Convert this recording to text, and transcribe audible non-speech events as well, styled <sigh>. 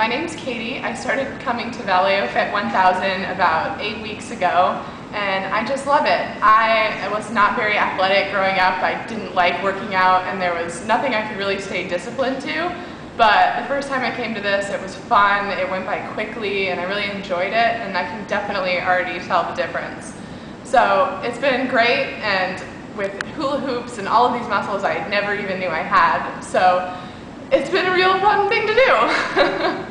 My name's Katie. I started coming to Fit 1000 about eight weeks ago, and I just love it. I, was not very athletic growing up. I didn't like working out, and there was nothing I could really stay disciplined to. But the first time I came to this, it was fun, it went by quickly, and I really enjoyed it, and I can definitely already tell the difference. So it's been great, and with hula hoops and all of these muscles I never even knew I had. So it's been a real fun thing to do. <laughs>